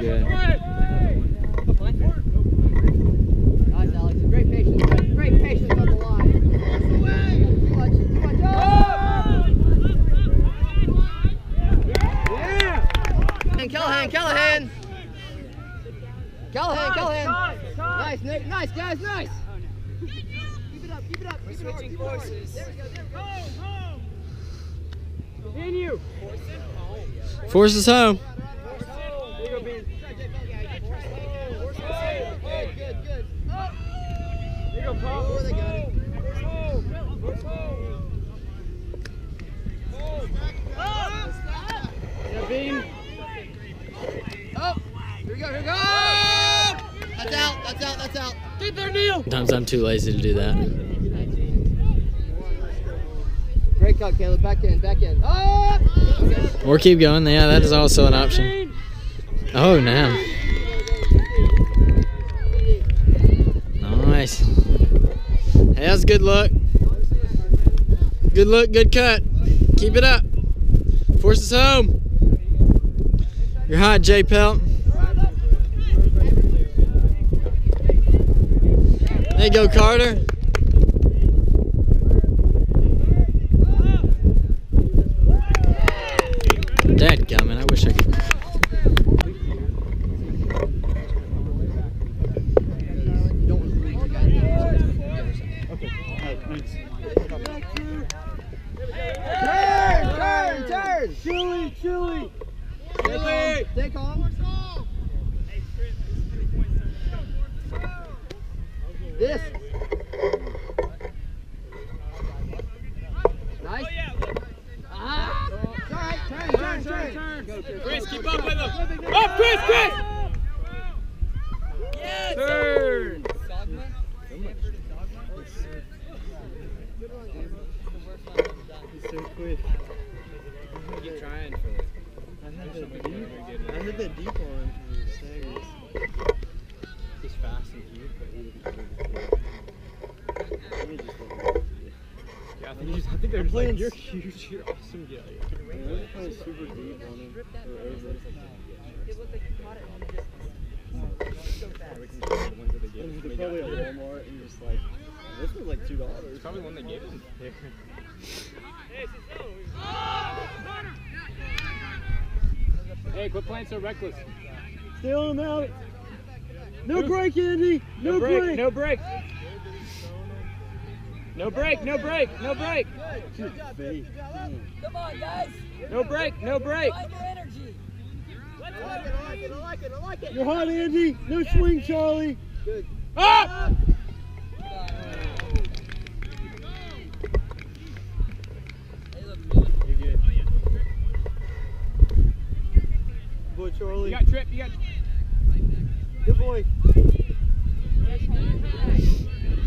good. Nice, Alex. Great patience. Great, great patience on the line. Too much, too much. Oh! Callahan, Callahan. Callahan, Callahan. Nice, Nick. Nice, guys. Nice. Keep it up. Keep it up. Keep it hard. Keep it hard. There we go. There we go. Continue. Force us home. There you go, Bean. Good, good, good. Oh! There you go, Paul. Oh, they got it. Yeah, Bean. Oh! Here we go. Here we go. That's out. That's out. That's out. Keep there, Neil. Sometimes I'm too lazy to do that. Great cut, Caleb. Back in. Back in. Oh! Okay. Or keep going. Yeah, that is also an option. Oh, now. Nice. Hey, that's a good look. Good look, good cut. Keep it up. Force us home. You're hot, J Pelt. There you go, Carter. Dadgummit, I wish I could. Turn, turn, turn. Chili, chili. Stay calm. Stay calm. This. Nice. Ah! It's all right. Turn, turn, turn. Chris, keep up with him. Up, Chris, Chris. Turn. He's so quick. Keep trying for it. I had that deep. I had that deep on him for the staggers. He's fast and cute, but he Let me just let him- Yeah, I think, he's, I think they're I'm just like, playing you're s- huge, you're awesome, yeah. Yeah, I'm playing super deep on him. Or over. And they're probably at Walmart and just like, this was like two dollars. Probably one they gave him. Hey, quit playing so reckless. Stay on him out. No break, Andy. No, break, break. no break. No break, no break, no break. Good fake. Damn. Come on, guys. No break, no break. Find your energy. I like it, I like it, I like it, I like it. You're hot, Andy. No swing, Charlie. Up! Boy, Charlie. You got trip, you got Good boy.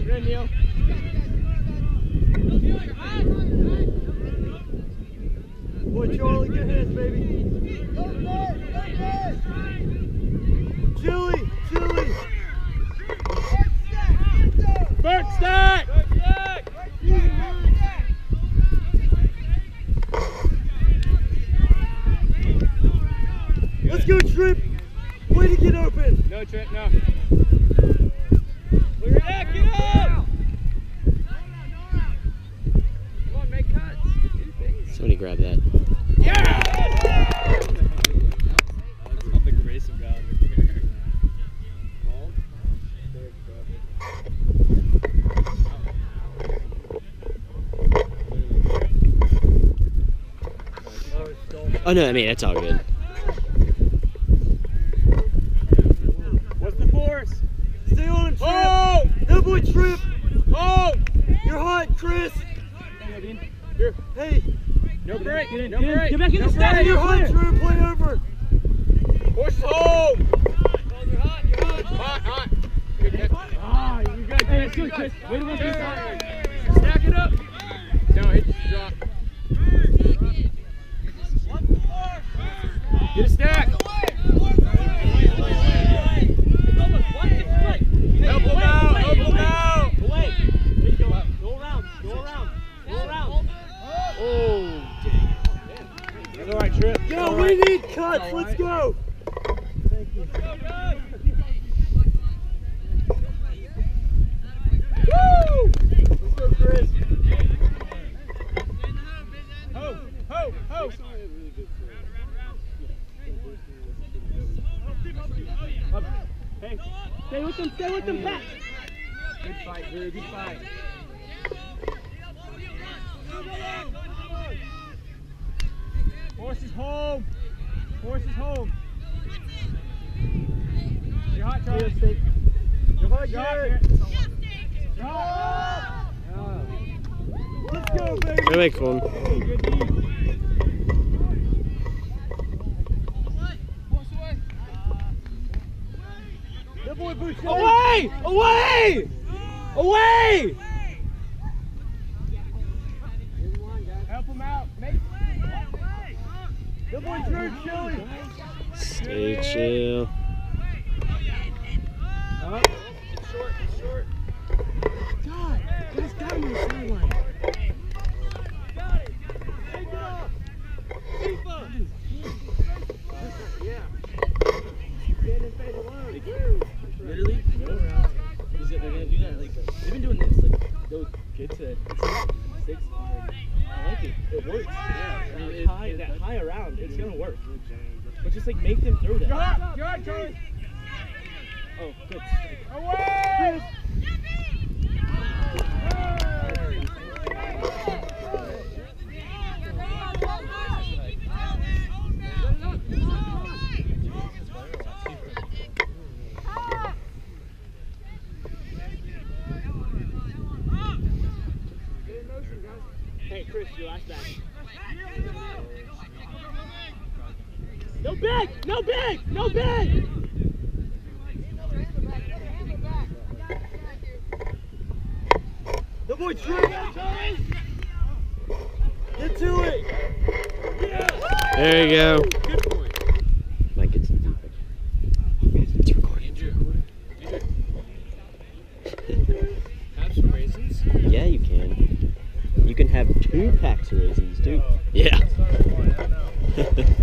Good, Neil. Boy, Charlie, good hands, baby. Chili, chili. Vert stack! Let's go, Trip. Way to get open. No trip, no. Clear it out, get up! Come on, make cuts. Somebody grab that. Yeah! That's called the grace of God. Oh no, I mean it's all good. What's the force? Stay on him, Trip. Oh! No boy, Trip. Oh! You're hot, Chris. Here. Hey, No break, no break. Get back in no the stack, break. you're hot, Trip. Play over. Push home! Hot, hot. Good catch. Ah, you got Chris, good, Chris. Way to work this out. Turn. Stack it up. No, hit drop. Get a stack. Yo, right. we need cuts. Right. Let's go. Woo! Let's go, Chris. Ho, ho, ho. Hey, stay with them, stay with them, Pat. Good fight, Drew, good fight. Horse is home. Horses home. You're hot, Charlie. You're hot, You're hot, Garrett. You're hot. Let's go, baby. Really cool. Good knee. Good boy, Bruce. Away! Away! Away! Help him out. Make. Good boy, Drew. Chili. Stay chill. God, guys got him on the sideline. Literally, go around. He's gonna, they're gonna do that. Like they've been doing this. Like those kids said six. I like it. It works. Yeah. I mean, it, high, that high around, it's gonna work. But just like make them throw that. Oh, good. Hey, Chris, your last back. No big! No big! No big! The boy Drew! Get to it! There you go. Good point. Might get some feedback. It's recording. Have some raisins. Yeah, you can. You can have two packs of raisins, too. Yeah.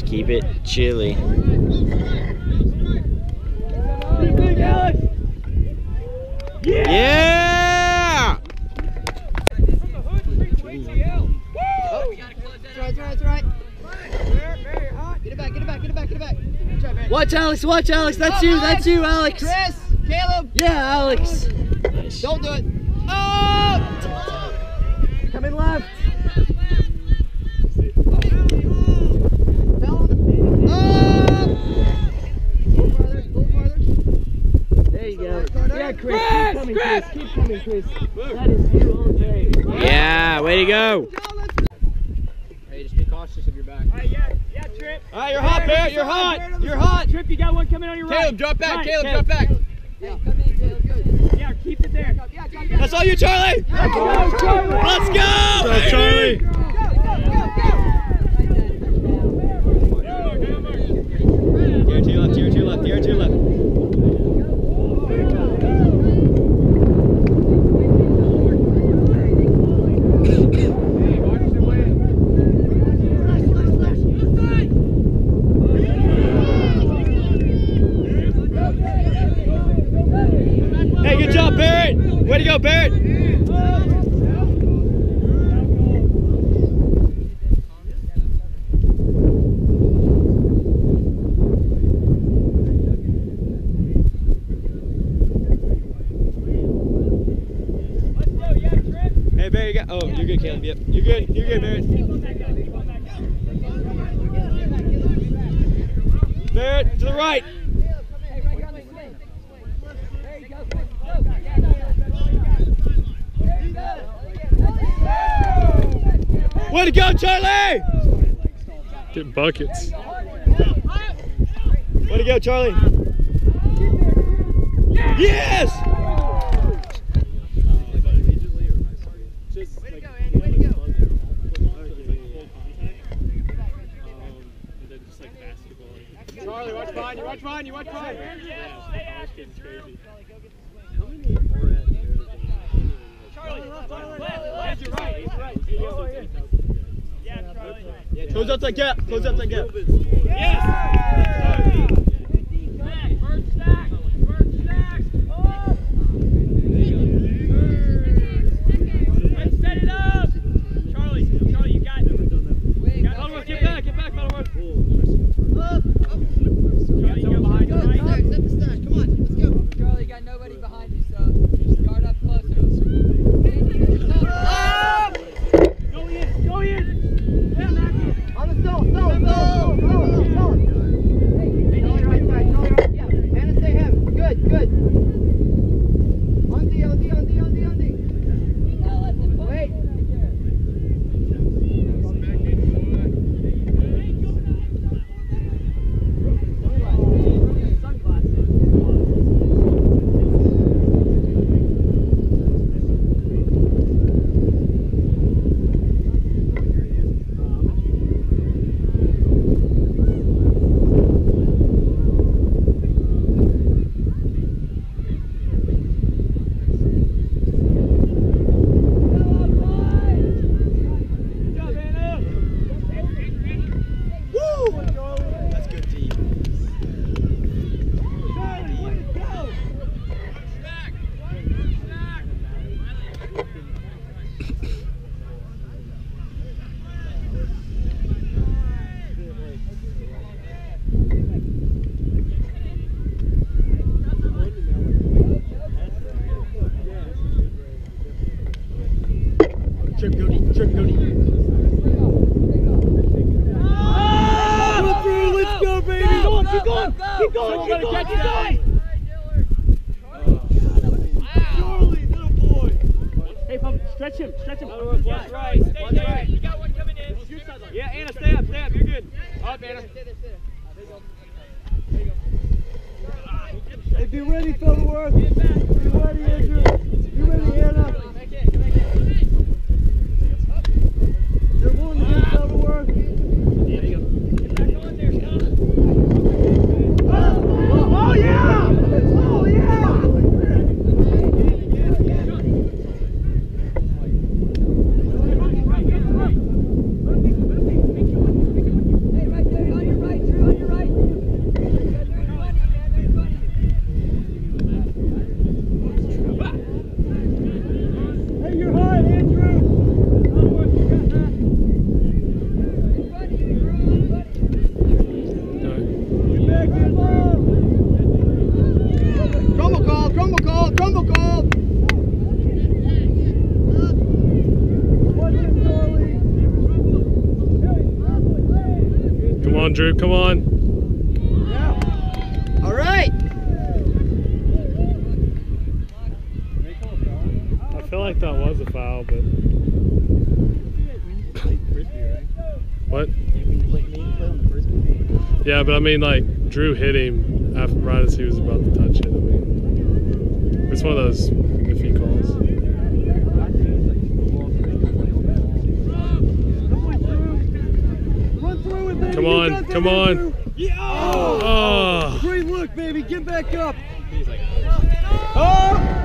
it back. Good job. Watch, Alex, watch, Alex! That's Oh, you, nice. that's you, Alex! Chris, Caleb, Yeah, Alex! Nice. don't do it. Oh! Come in left! Fell. Oh! Go farther, go farther. There you go. Carter. Yeah, Chris, keep coming, Chris. Keep coming, Chris. That is you all day. Yeah, way to go. Hey, just be cautious of your back. All right, yeah, yeah, Trip. All right, you're hot, Barrett. You're hot. You're hot. Trip, you got one coming on your right. Caleb, drop back. Right, Caleb, drop back. Yeah, come in, Caleb, good. Yeah, keep it there. Yeah, John, yeah. That's all you, Charlie. Let's go, Charlie. Let's go. Go, Charlie. Go, go, go, go. Here to your left. Here to your left. Here to your left. Hey, good job, Barrett. Way to go, Barrett. Hey, Barrett, you got. Oh, you're good, Caleb. Yep, you're good. You're good, Barrett. Barrett, to the right. Way to go, Charlie! Get buckets. Way to go, Charlie! Yes! Close up that gap. Close up that gap. Yes. him, stretch him. Right. Drew. Come on. Yeah. All right. I feel like that was a foul, but. What? Yeah, but I mean, like, Drew hit him after, right as he was about to touch it. I mean, it's one of those iffy calls. it, baby. Come on, come on. Yeah. Oh. oh. Great look, baby. Get back up. He's like, oh. oh.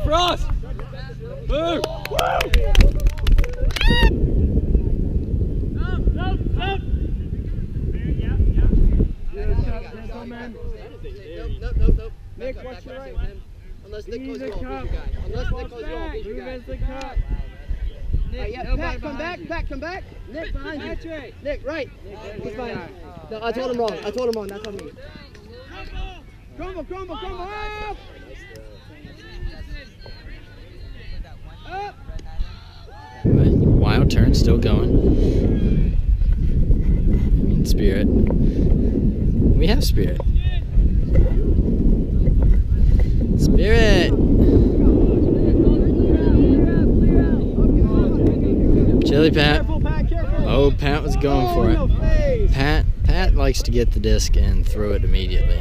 Yeah, Frost. Move. Nope, nope, nope, nope. Nick, Back up, watch back your up, right. stay with him. Unless Nick calls you off, who's your guy? Unless Nick calls you off, who's your guy? the cup. Alright, yeah, Pat, come back, Pat, come back. Nick, behind you. Nick, right. Nick, He's fine. No, I told him wrong. I told him wrong. That's on me. Crumble, crumble, crumble, Wild turn still going. Spirit. We have spirit. Spirit. Chili Pat. Oh, Pat was going for it. Pat Pat likes to get the disc and throw it immediately.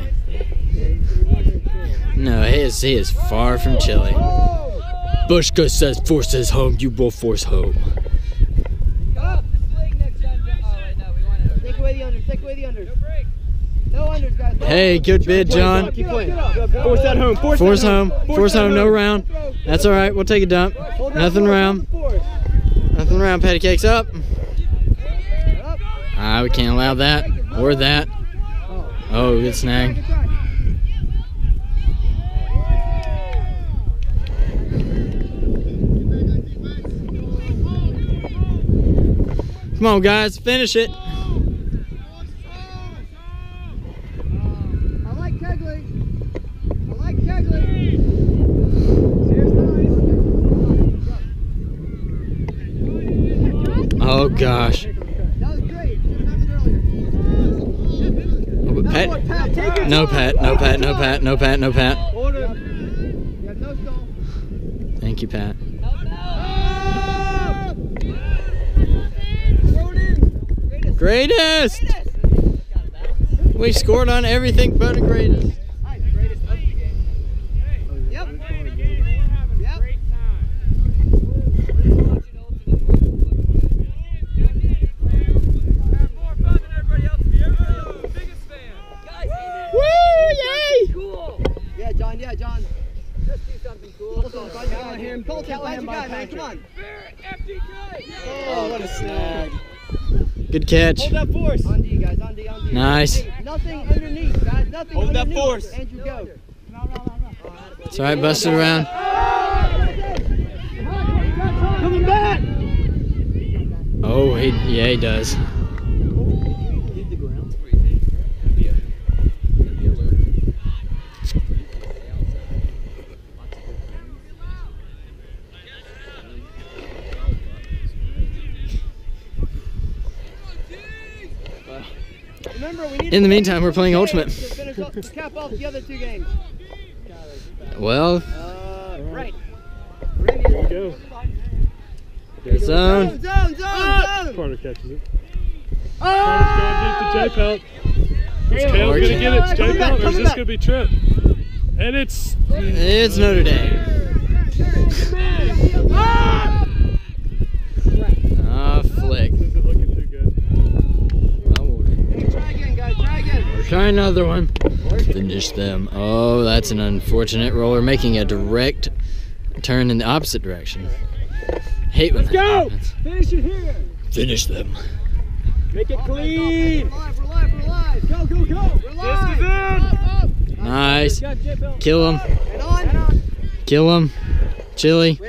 No, he is he is far from chili. Bushka says force is home, you will force home. Take away the unders, take away the unders. No unders, guys. No Hey, unders. good bid, John. Keep playing. Force that home. Force, Force that home, force home, no round. That's all right. We'll take a dump. Hold Nothing force, round. hold the force. Nothing round. Patty cakes up. Ah, we can't allow that or that. Oh, good snag. Come on, guys, finish it. I like Kegley. I like Kegley. Oh gosh. That was great. Should have happened earlier. Oh, but Pat, Pat, take it. no Pat, no Pat, no Pat, no Pat, no Pat. Hold it. You have no stall. Thank you, Pat. Throw it in. Greatest! We scored on everything but a greatest. Nice, greatest of the game. Yep. Yep. Woo! Yay! Yeah, John. Yeah, John. Let's do something cool. Colton, find your guy. him. Colton, Tell find him your guy, about man. Come on. Oh, what a snag. Good catch. Hold that force. On D, guys. On D, on D. Nice. Hey, nothing underneath, guys. Nothing Hold that underneath. force. Andrew, go. It's all right, busted around. Coming back. Oh, he, yeah, he does. Remember, we need In the meantime, we're playing Ultimate. to cap off the other two games. Well, Uh, right. Go. zone. Zone, zone, zone. Carter catches it. Oh! Carter's going deep to J Pelt. Is Caleb gonna get it? It's J Coming back, Pelt, or is this gonna be Trip? And it's It's Notre Dame. Ah, flick. this isn't looking too good. Well, we'll Try again, guys. Try again. try another one. Finish them. Oh, that's an unfortunate roller, making a direct turn in the opposite direction. Hate when Let's that go. happens. Finish it here. Finish them. Make it We're clean. live, we're live, we're live. Go, go, go. We're live. Up, up. Nice. Got J Kill him. And on. Kill him. Chili.